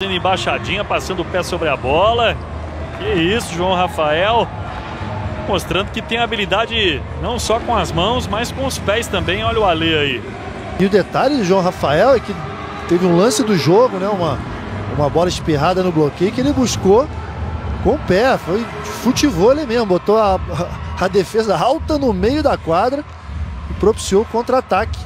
embaixadinha, passando o pé sobre a bola. Que isso, João Rafael. Mostrando que tem habilidade não só com as mãos, mas com os pés também. Olha o Ale aí. E o detalhe do João Rafael é que teve um lance do jogo, né? Uma, uma bola espirrada no bloqueio que ele buscou com o pé. Foi futebol mesmo. Botou a, a defesa alta no meio da quadra e propiciou o contra-ataque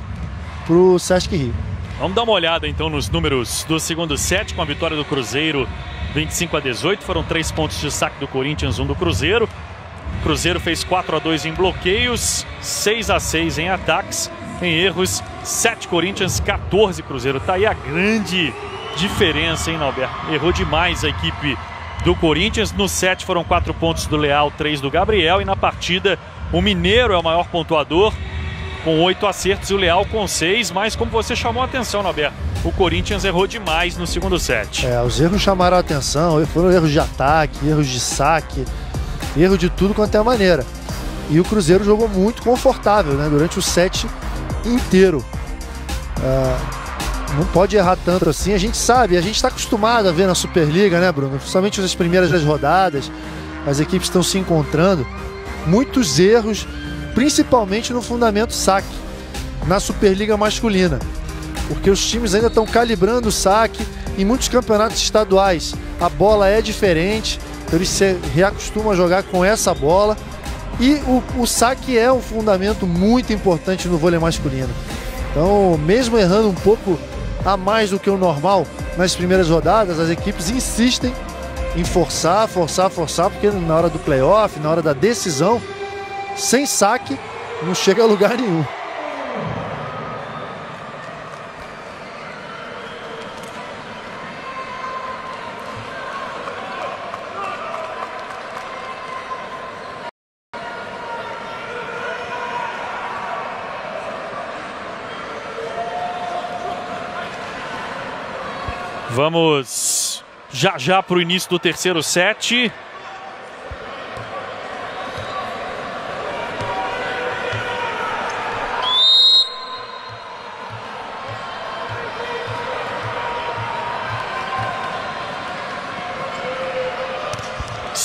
para o Sesc Rio. Vamos dar uma olhada então nos números do segundo set com a vitória do Cruzeiro 25 a 18. Foram três pontos de saque do Corinthians, um do Cruzeiro. O Cruzeiro fez 4 a 2 em bloqueios, 6 a 6 em ataques, em erros, 7 Corinthians, 14 Cruzeiro. Tá aí a grande diferença, hein, Norberto? Errou demais a equipe do Corinthians. No set foram 4 pontos do Leal, 3 do Gabriel. E na partida, o Mineiro é o maior pontuador, com 8 acertos e o Leal com 6. Mas como você chamou a atenção, Norberto, o Corinthians errou demais no segundo set. É, os erros chamaram a atenção, foram erros de ataque, erros de saque, erro de tudo quanto é maneira. E o Cruzeiro jogou muito confortável né, durante o set inteiro. Uh, não pode errar tanto assim. A gente sabe, a gente está acostumado a ver na Superliga, né, Bruno? Principalmente nas primeiras rodadas, as equipes estão se encontrando. Muitos erros, principalmente no fundamento saque, na Superliga masculina. Porque os times ainda estão calibrando o saque. Em muitos campeonatos estaduais, a bola é diferente. Eles se reacostumam a jogar com essa bola. E o, o saque é um fundamento muito importante no vôlei masculino. Então, mesmo errando um pouco a mais do que o normal nas primeiras rodadas, as equipes insistem em forçar, forçar, forçar, porque na hora do playoff, na hora da decisão, sem saque, não chega a lugar nenhum. Vamos já já para o início do terceiro set.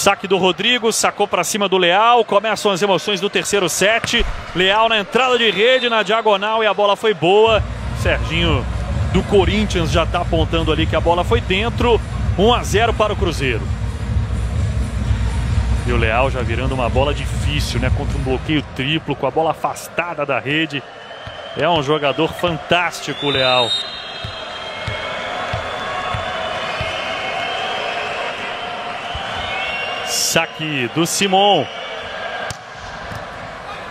Saque do Rodrigo, sacou para cima do Leal. Começam as emoções do terceiro set. Leal na entrada de rede, na diagonal e a bola foi boa. Serginho do Corinthians já está apontando ali que a bola foi dentro. 1 a 0 para o Cruzeiro. E o Leal já virando uma bola difícil, né? Contra um bloqueio triplo, com a bola afastada da rede. É um jogador fantástico, o Leal. Saque do Simon.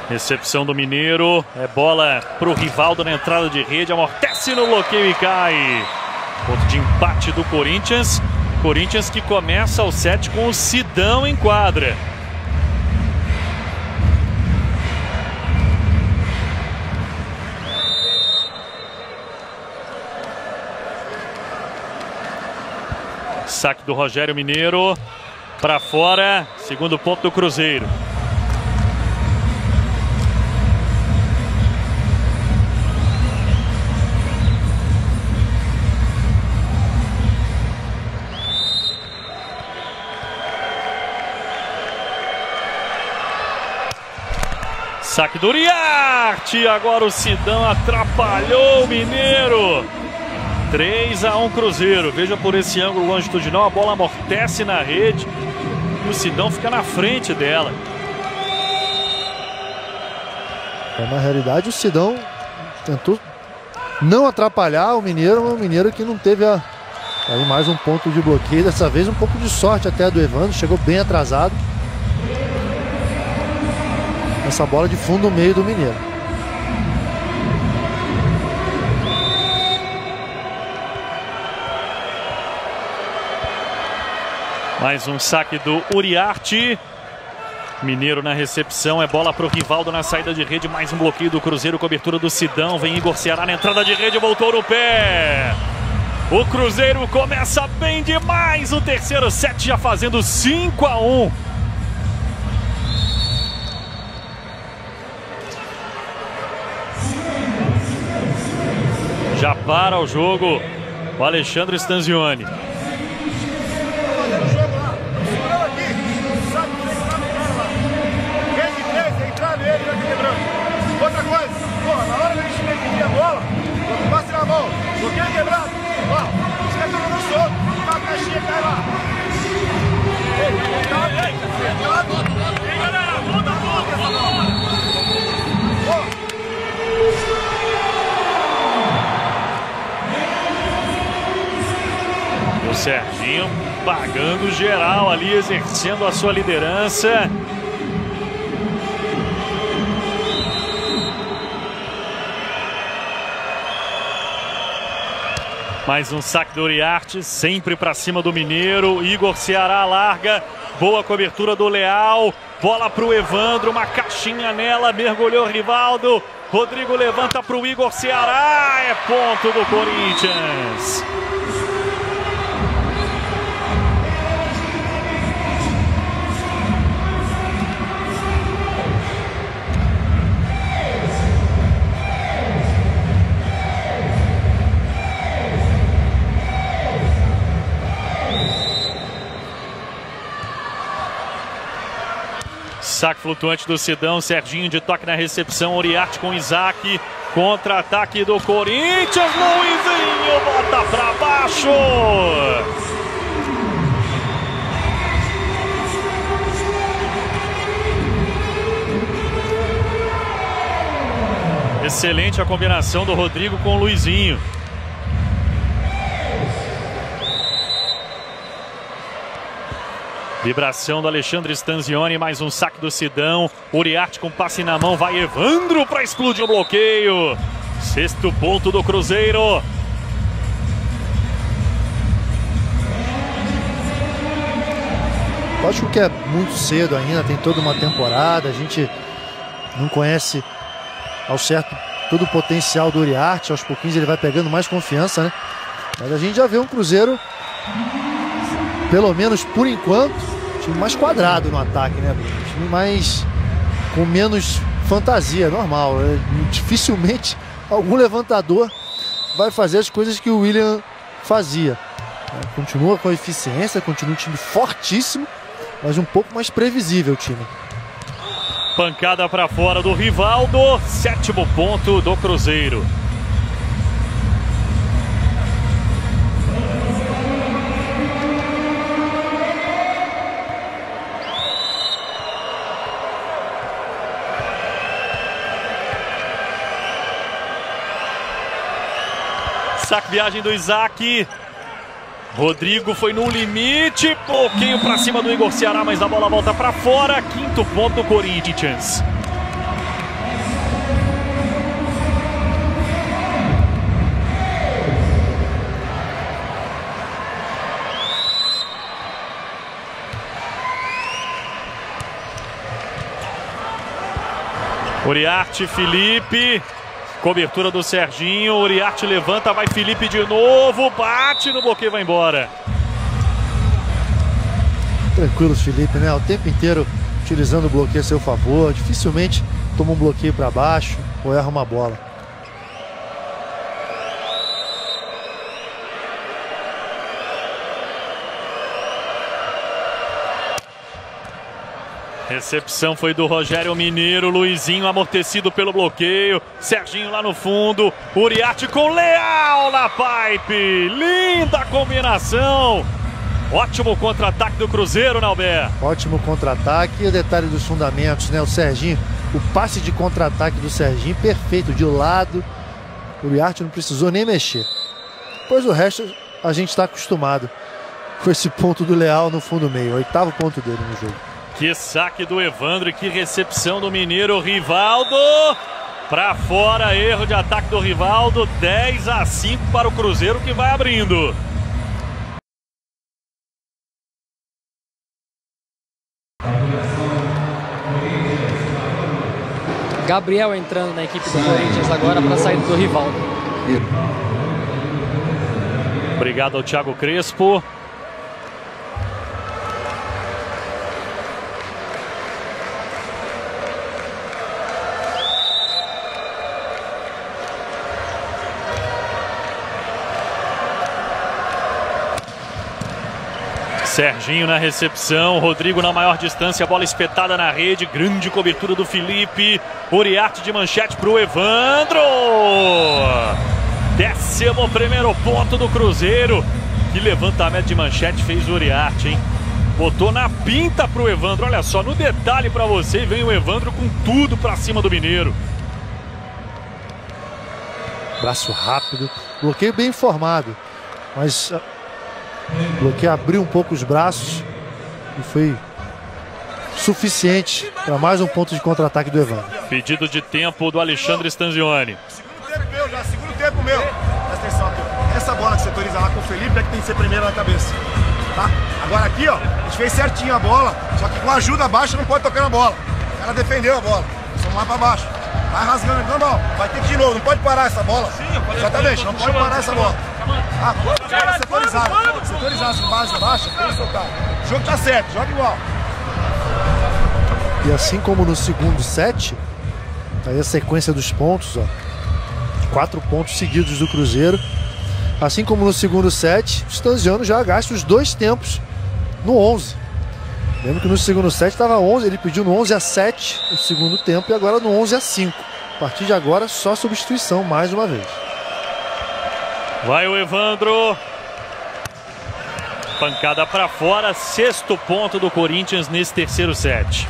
Recepção do Mineiro. É bola para o Rivaldo na entrada de rede. Amortece no bloqueio e cai. Ponto de empate do Corinthians. Corinthians que começa o set com o Sidão em quadra. Saque do Rogério Mineiro. Para fora. Segundo ponto do Cruzeiro. Saque do Uriarte. Agora o Sidão atrapalhou o Mineiro. 3 a 1 Cruzeiro. Veja por esse ângulo longitudinal. A bola amortece na rede. O Sidão fica na frente dela. É, na realidade, o Sidão tentou não atrapalhar o Mineiro. O Mineiro que não teve a, aí mais um ponto de bloqueio. Dessa vez um pouco de sorte até do Evandro. Chegou bem atrasado essa bola de fundo no meio do Mineiro. Mais um saque do Uriarte. Mineiro na recepção, é bola para o Rivaldo na saída de rede, mais um bloqueio do Cruzeiro, cobertura do Sidão, vem Igor Ceará na entrada de rede, voltou no pé. O Cruzeiro começa bem demais, o terceiro set já fazendo 5 a 1. Já para o jogo o Alexandre Stanzioni. O Serginho pagando geral ali, exercendo a sua liderança. Mais um saque do Uriarte, sempre para cima do Mineiro. Igor Ceará larga, boa cobertura do Leal. Bola para o Evandro, uma caixinha nela, mergulhou Rivaldo. Rodrigo levanta para o Igor Ceará, é ponto do Corinthians. Saque flutuante do Sidão, Serginho de toque na recepção, Oriarte com Isaac, contra-ataque do Corinthians, Luizinho bota pra baixo! Excelente a combinação do Rodrigo com o Luizinho. Vibração do Alexandre Stanzioni, mais um saque do Sidão. Uriarte com passe na mão, vai Evandro para explodir o bloqueio. Sexto ponto do Cruzeiro. Lógico que é muito cedo ainda, tem toda uma temporada, a gente não conhece ao certo todo o potencial do Uriarte, aos pouquinhos ele vai pegando mais confiança, né? Mas a gente já vê um Cruzeiro, pelo menos por enquanto, time mais quadrado no ataque, né? Time mais. com menos fantasia, normal. É, dificilmente algum levantador vai fazer as coisas que o William fazia. É, continua com eficiência, continua um time fortíssimo, mas um pouco mais previsível o time. Pancada para fora do Rivaldo, sétimo ponto do Cruzeiro. Viagem do Isaac. Rodrigo foi no limite, pouquinho para cima do Igor Ceará, mas a bola volta para fora. Quinto ponto do Corinthians. Uriarte, Felipe, Cobertura do Serginho, Uriarte levanta, vai Felipe de novo, bate no bloqueio, vai embora. Tranquilos, Felipe, né? O tempo inteiro utilizando o bloqueio a seu favor, dificilmente toma um bloqueio para baixo ou erra uma bola. Recepção foi do Rogério Mineiro, Luizinho amortecido pelo bloqueio, Serginho lá no fundo, Uriarte com Leal na pipe, linda combinação. Ótimo contra-ataque do Cruzeiro, Nalber. Ótimo contra-ataque e o detalhe dos fundamentos, né? O Serginho, o passe de contra-ataque do Serginho perfeito, de lado. Uriarte não precisou nem mexer. Pois o resto a gente está acostumado com esse ponto do Leal no fundo meio, oitavo ponto dele no jogo. Que saque do Evandro, que recepção do Mineiro Rivaldo. Para fora, erro de ataque do Rivaldo. 10 a 5 para o Cruzeiro que vai abrindo. Gabriel entrando na equipe do Corinthians agora para sair do Rivaldo. Obrigado ao Thiago Crespo. Serginho na recepção, Rodrigo na maior distância, bola espetada na rede, grande cobertura do Felipe, Uriarte de manchete para o Evandro. Décimo primeiro ponto do Cruzeiro. Que levantamento de manchete fez o Uriarte, hein? Botou na pinta pro Evandro. Olha só, no detalhe para você, vem o Evandro com tudo para cima do Mineiro. Braço rápido, bloqueio bem formado, mas o bloqueio abriu um pouco os braços e foi suficiente para mais um ponto de contra-ataque do Evandro. Pedido de tempo do Alexandre Stanzioni. Segundo tempo meu já, segundo tempo meu. Presta atenção aqui. Essa bola que setoriza lá com o Felipe é que tem que ser primeira na cabeça. Tá? Agora aqui, ó, a gente fez certinho a bola, só que com ajuda baixa não pode tocar na bola. O cara defendeu a bola. Vamos lá pra baixo. Vai rasgando, não, não. Vai ter que de novo, não pode parar essa bola. Sim, eu falei, Exatamente, não pode parar essa bola. Ah, joga setorizado. Setorizado, base baixa, tem soltar. O jogo tá certo, joga igual. E assim como no segundo set, aí a sequência dos pontos, ó. Quatro pontos seguidos do Cruzeiro. Assim como no segundo set, o Stanziano já gasta os dois tempos no 11. Lembra que no segundo set estava 11, ele pediu no 11 a 7 no segundo tempo e agora no 11 a 5. A partir de agora, só substituição mais uma vez. Vai o Evandro. Pancada para fora, sexto ponto do Corinthians nesse terceiro set.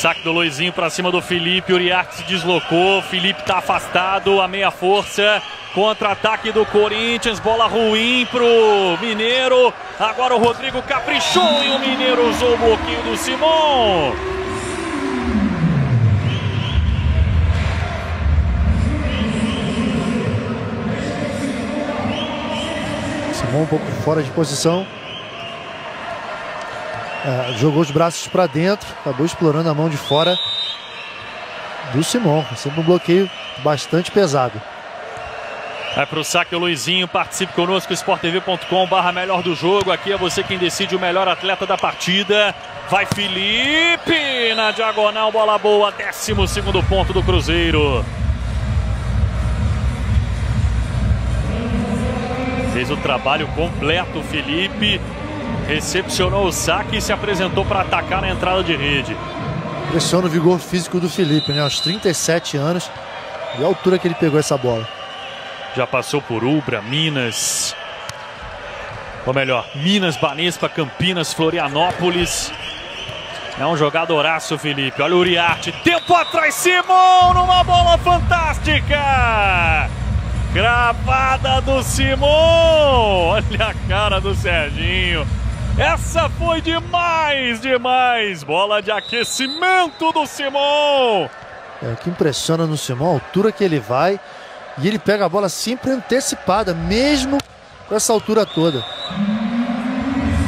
Saque do Luizinho para cima do Felipe. Uriarte se deslocou. Felipe está afastado. A meia força. Contra-ataque do Corinthians. Bola ruim pro Mineiro. Agora o Rodrigo caprichou e o Mineiro usou o bloqueio do Simon. Simon um pouco fora de posição. É, jogou os braços para dentro, acabou explorando a mão de fora do Simon. Sempre um bloqueio bastante pesado. Vai para o saque o Luizinho, participe conosco, esporttv.com barra melhor do jogo. Aqui é você quem decide o melhor atleta da partida. Vai Felipe na diagonal, bola boa, décimo segundo ponto do Cruzeiro. Fez o trabalho completo, Felipe recepcionou o saque e se apresentou para atacar na entrada de rede. Impressiona o vigor físico do Felipe, né? Aos 37 anos e a altura que ele pegou essa bola. Já passou por Ubra, Minas. Ou melhor, Minas, Banespa, Campinas, Florianópolis. É um jogadoraço, Felipe. Olha o Uriarte. Tempo atrás, Simon numa bola fantástica. Gravada do Simon. Olha a cara do Serginho. Essa foi demais, demais. Bola de aquecimento do Simon. É, o que impressiona no Simon, a altura que ele vai. E ele pega a bola sempre antecipada, mesmo com essa altura toda.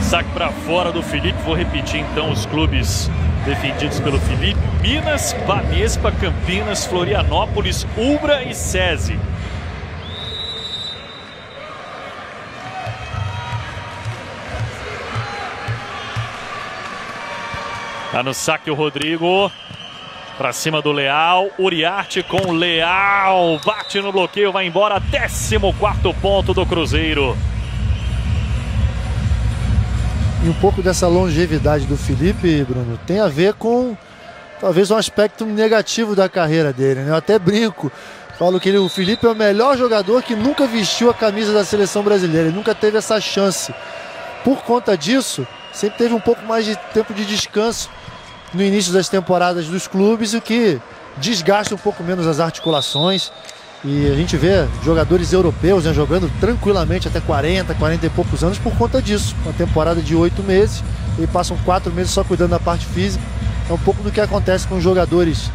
Saque para fora do Felipe. Vou repetir então os clubes defendidos pelo Felipe: Minas, Banespa, Campinas, Florianópolis, Ubra e SESI. Tá no saque o Rodrigo. Pra cima do Leal. Uriarte com Leal. Bate no bloqueio, vai embora. 14 ponto do Cruzeiro. E um pouco dessa longevidade do Felipe, Bruno, tem a ver com talvez um aspecto negativo da carreira dele. Né? Eu até brinco. Falo que ele, o Felipe é o melhor jogador que nunca vestiu a camisa da seleção brasileira. Ele nunca teve essa chance. Por conta disso, sempre teve um pouco mais de tempo de descanso no início das temporadas dos clubes, o que desgasta um pouco menos as articulações. E a gente vê jogadores europeus né, jogando tranquilamente até 40, 40 e poucos anos por conta disso. Uma temporada de oito meses e passam quatro meses só cuidando da parte física. É um pouco do que acontece com os jogadores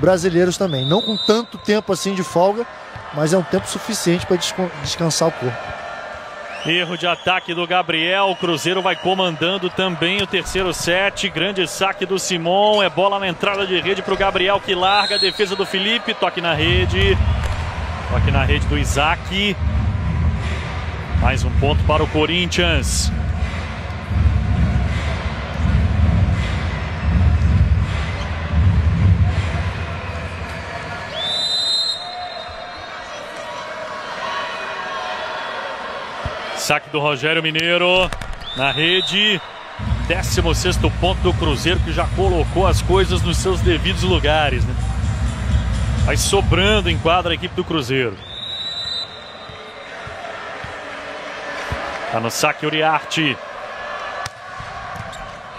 brasileiros também. Não com tanto tempo assim de folga, mas é um tempo suficiente para descansar o corpo. Erro de ataque do Gabriel. O Cruzeiro vai comandando também o terceiro set. Grande saque do Simon. É bola na entrada de rede para o Gabriel que larga. Defesa do Felipe. Toque na rede. Toque na rede do Isaac. Mais um ponto para o Corinthians. Saque do Rogério Mineiro na rede. 16 ponto do Cruzeiro que já colocou as coisas nos seus devidos lugares. Né? Vai sobrando em quadra a equipe do Cruzeiro. Tá no saque Uriarte.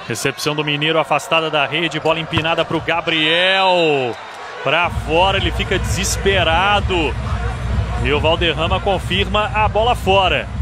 Recepção do Mineiro afastada da rede, bola empinada para o Gabriel. Para fora, ele fica desesperado. E o Valderrama confirma a bola fora.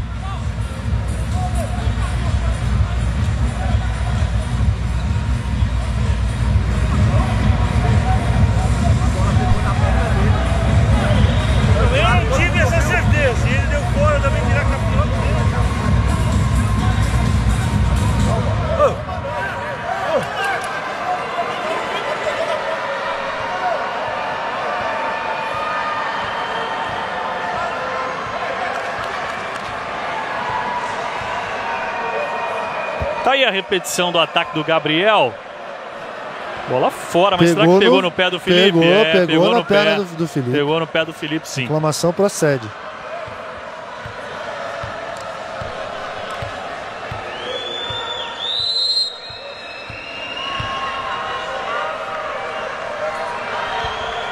Tá aí a repetição do ataque do Gabriel. Bola fora, mas pegou será que pegou no, no pé do Felipe? Pegou, é, pegou, pegou no pé do, do, Felipe. Pegou no pé do Felipe, sim. Reclamação procede.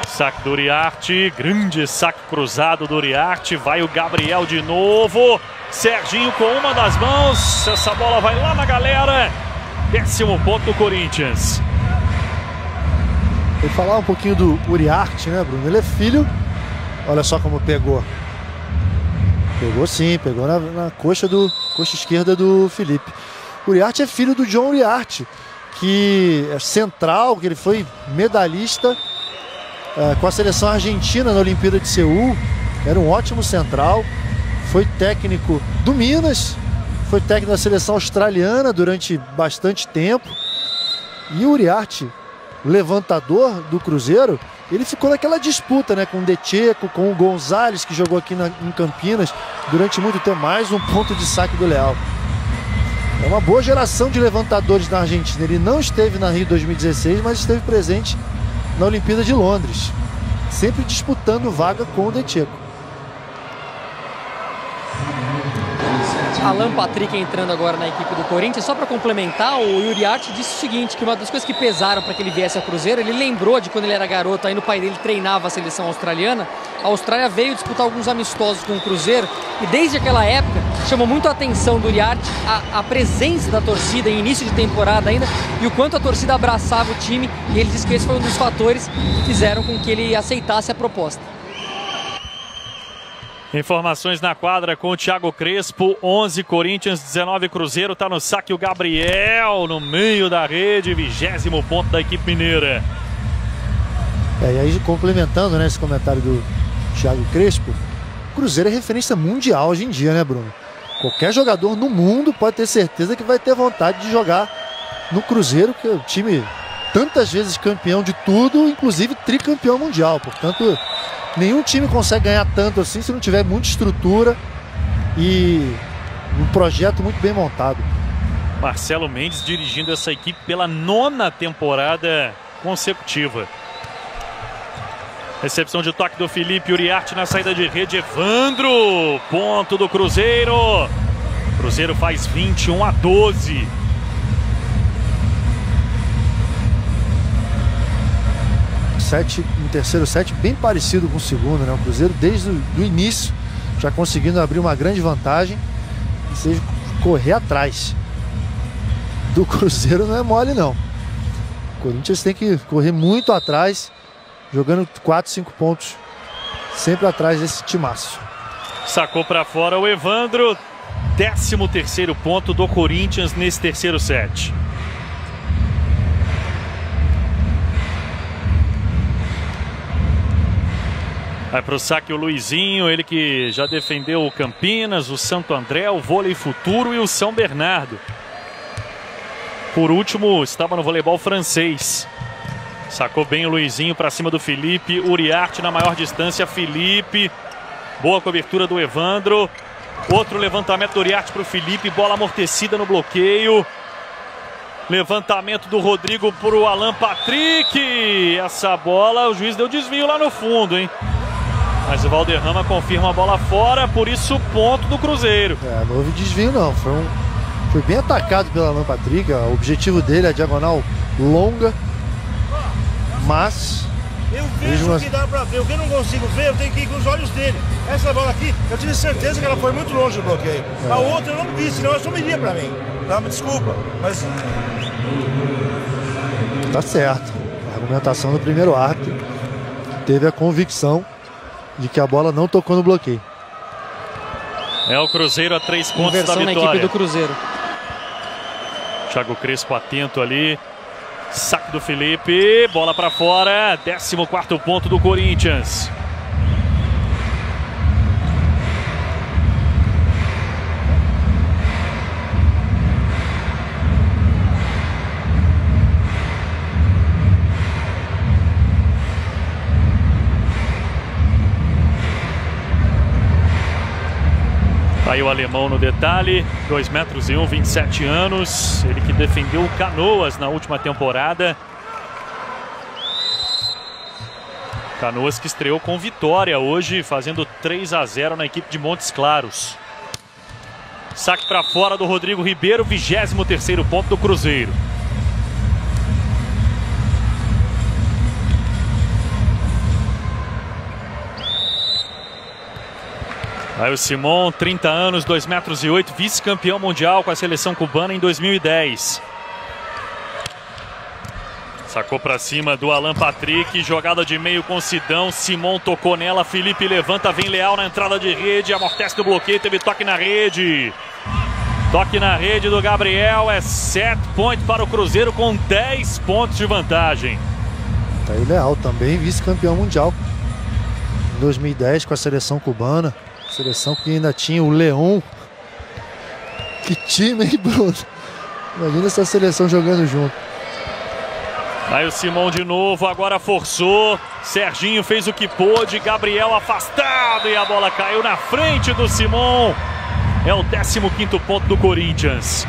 Saque do Uriarte, grande saque cruzado do Uriarte, vai o Gabriel de novo, Serginho com uma das mãos, essa bola vai lá na galera, décimo ponto do Corinthians. E falar um pouquinho do Uriarte, né Bruno, ele é filho, olha só como pegou, pegou sim, pegou na, na coxa, do, coxa esquerda do Felipe. Uriarte é filho do John Uriarte, que é central, que ele foi medalhista é, com a seleção argentina na Olimpíada de Seul. Era um ótimo central. Foi técnico do Minas, foi técnico da seleção australiana durante bastante tempo. E o Uriarte, levantador do Cruzeiro, ele ficou naquela disputa né, com o Decheco, com o Gonzalez, que jogou aqui na, em Campinas durante muito tempo. Mais um ponto de saque do Leal. É uma boa geração de levantadores na Argentina. Ele não esteve na Rio 2016, mas esteve presente na Olimpíada de Londres, sempre disputando vaga com o Decheco. Alan Patrick entrando agora na equipe do Corinthians. Só para complementar, o Yuri Arte disse o seguinte, que uma das coisas que pesaram para que ele viesse ao Cruzeiro, ele lembrou de quando ele era garoto, aí no pai dele treinava a seleção australiana. A Austrália veio disputar alguns amistosos com o Cruzeiro e desde aquela época chamou muito a atenção do Yuri Arte a, a presença da torcida em início de temporada ainda e o quanto a torcida abraçava o time e ele disse que esse foi um dos fatores que fizeram com que ele aceitasse a proposta. Informações na quadra com o Thiago Crespo, 11 Corinthians, 19 Cruzeiro, tá no saque o Gabriel no meio da rede, vigésimo ponto da equipe mineira. É, e aí complementando né, esse comentário do Thiago Crespo, Cruzeiro é referência mundial hoje em dia, né, Bruno? Qualquer jogador no mundo pode ter certeza que vai ter vontade de jogar no Cruzeiro, que é o time tantas vezes campeão de tudo, inclusive tricampeão mundial. Portanto, Nenhum time consegue ganhar tanto assim se não tiver muita estrutura e um projeto muito bem montado. Marcelo Mendes dirigindo essa equipe pela nona temporada consecutiva. Recepção de toque do Felipe Uriarte na saída de rede. Evandro, ponto do Cruzeiro. Cruzeiro faz 21 a 12. Set, um terceiro set bem parecido com o segundo, né? O Cruzeiro desde o início já conseguindo abrir uma grande vantagem e seja correr atrás. Do Cruzeiro não é mole não. O Corinthians tem que correr muito atrás, jogando 4, 5 pontos sempre atrás desse timaço. Sacou para fora o Evandro, 13 terceiro ponto do Corinthians nesse terceiro set. Vai para o saque o Luizinho, ele que já defendeu o Campinas, o Santo André, o Vôlei Futuro e o São Bernardo. Por último, estava no voleibol francês. Sacou bem o Luizinho para cima do Felipe. Uriarte na maior distância. Felipe. Boa cobertura do Evandro. Outro levantamento do Uriarte para o Felipe. Bola amortecida no bloqueio. Levantamento do Rodrigo para o Alan Patrick. Essa bola, o juiz deu desvio lá no fundo, hein? Mas o Valderrama confirma a bola fora, por isso ponto do Cruzeiro. É, não houve desvio não, foi, um, foi bem atacado pelo Alan Patrick, o objetivo dele é a diagonal longa, mas... Eu vejo o que dá pra ver, o que eu não consigo ver, eu tenho que ir com os olhos dele. Essa bola aqui, eu tive certeza que ela foi muito longe do bloqueio. É. A outra eu não vi, senão eu sumiria pra mim. Dá uma desculpa, mas... Tá certo. A argumentação do primeiro árbitro teve a convicção de que a bola não tocou no bloqueio. É o Cruzeiro a três pontos Inversão da vitória. na equipe do Cruzeiro. Thiago Crespo atento ali. Saque do Felipe, bola para fora, 14 ponto do Corinthians. Aí o alemão no detalhe, 2 metros e 1, 27 anos. Ele que defendeu o Canoas na última temporada. Canoas que estreou com vitória hoje, fazendo 3 a 0 na equipe de Montes Claros. Saque para fora do Rodrigo Ribeiro, 23º ponto do Cruzeiro. Aí o Simon, 30 anos, 2 metros e 8, vice-campeão mundial com a seleção cubana em 2010. Sacou para cima do Alan Patrick, jogada de meio com Sidão, Simon tocou nela, Felipe levanta, vem Leal na entrada de rede, amortece do bloqueio, teve toque na rede. Toque na rede do Gabriel, é set point para o Cruzeiro com 10 pontos de vantagem. Tá aí Leal também, vice-campeão mundial em 2010 com a seleção cubana. Seleção que ainda tinha o Leão. Que time, hein, Bruno? Imagina essa seleção jogando junto. Aí o Simão de novo, agora forçou. Serginho fez o que pôde. Gabriel afastado e a bola caiu na frente do Simão. É o 15 ponto do Corinthians.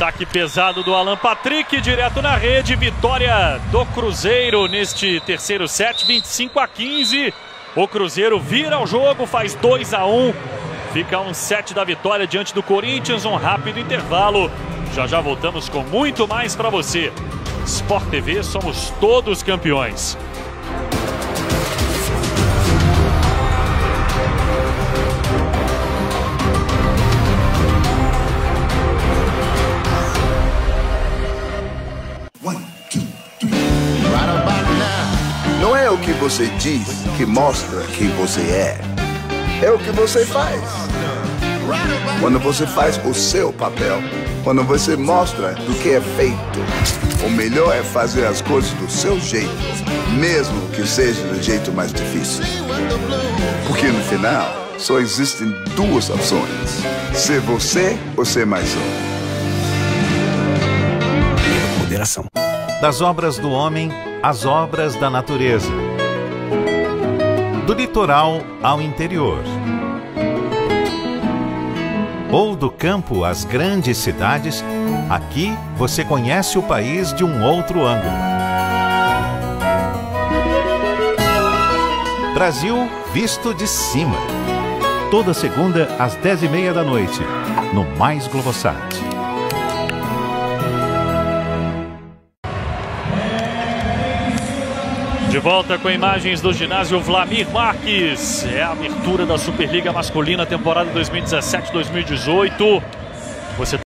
Saque pesado do Alan Patrick, direto na rede. Vitória do Cruzeiro neste terceiro set, 25 a 15. O Cruzeiro vira o jogo, faz 2 a 1. Fica um set da vitória diante do Corinthians, um rápido intervalo. Já já voltamos com muito mais para você. Sport TV, somos todos campeões. Que você diz que mostra quem você é. É o que você faz. Quando você faz o seu papel, quando você mostra do que é feito, o melhor é fazer as coisas do seu jeito, mesmo que seja do jeito mais difícil. Porque no final, só existem duas opções: ser você ou ser mais um. Moderação. Das obras do homem às obras da natureza. Do litoral ao interior. Ou do campo às grandes cidades, aqui você conhece o país de um outro ângulo. Brasil visto de cima. Toda segunda às dez e meia da noite, no Mais Globosat. De volta com imagens do ginásio Vlamir Marques. É a abertura da Superliga Masculina, temporada 2017-2018. Você